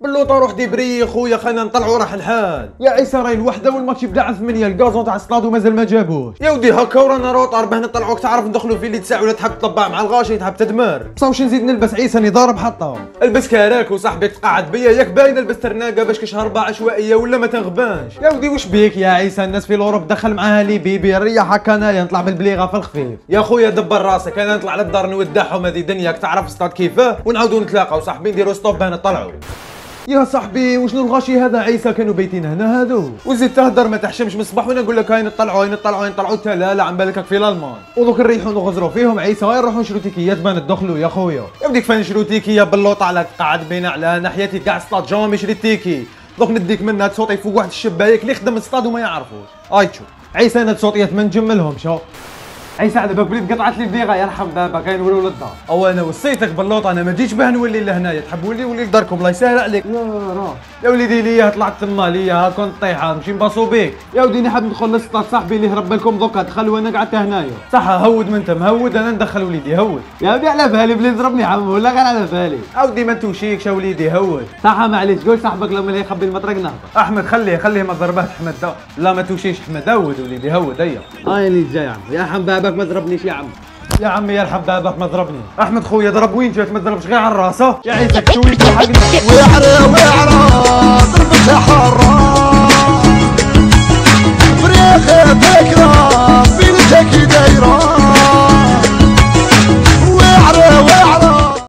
بلوطه روح ديبري خويا خلينا نطلعوا راح الحال. يا عيسى راهي الوحدة والماتش يبدا على 8 الكازون تاع الصطاد ومازال ما جابوش. يا ودي هكا ورانا روطار باه نطلعوك تعرف ندخلوا في اللي تساع ولا تحب تطبع مع الغاشي تحب تدمر. بصح واش نزيد نلبس عيسى ني ضارب حطه البس كراك وصاحبك تقعد بيا ياك باين البس ترناقة باش كش هربه عشوائية ولا ما تنغبانش يا ودي واش بيك يا عيسى؟ الناس في الأوروب دخل معاها لي بيبي ريح هكا انايا نطلع بالبليغة في الخفيف. يا خويا دبر راسك أنا نطلع للدار نودعهم هذه دنياك تعرف الصطاد كيفاه؟ ونعاودوا نتلاقاو صاحبي نديروا ستوب نطلعوا يا صاحبي وشنو الغاشي هذا؟ عيسى كانوا بيتين هنا هادو وزيد تهدر ما تحشمش من الصباح وأنا نقول لك هاي نطلعوا هاي نطلعوا هاي نطلعوا. تا لا لا عم بالك في الألمان. ودوك نريحوا نغزروا فيهم. عيسى هاي نروحوا نشرو تيكيات بان ندخلوا يا خويا يا بديك فين نشرو تيكي يا باللوطة على قاعد بين على ناحيتي كاع سطاد جامي شري تيكي دوك نديك منها تصوتي فوق واحد الشبايك اللي يخدم السطاد وما يعرفوش. هاي تشوف عيسى أنا تصوتيات ما نجملهم شو؟ عيسى على بالك وليد قطعت لي البيغه يرحم بابا كاين نولوا للدار أو أنا وصيتك باللوط أنا ما جيتش باه نولي لهنايا. تحب ولي ولي لداركم الله يسهل عليك. لا راه يا وليدي ليا طلعت تما ليا ها كنت طيحة نمشي نباصو بيك. يا ودي نحب ندخل للسطاد صاحبي اللي هرب لكم دوكا دخل وأنا قعدت هنايا. صح هود من انت مهود أنا ندخل وليدي هود. يا ودي على بالي بلي ضربني عم ولا غير على بالي. عودي ما توشيكش يا وليدي هود. صح معليش قول صاحبك لما اللي يخبي المطرق نهبط أحمد خليه خليه ما ضربات احمد دا. لا ما توشيش احمد هود وليدي هود هيا هاي اللي جاي يا عم. يا حم بابك ما ضربنيش يا عم. يا عمي يرحم بابك ما ضربني. أحمد خويا ضرب وين؟ جات ما ضربش غير على الراس ها؟ يا عيسى شوي حقنا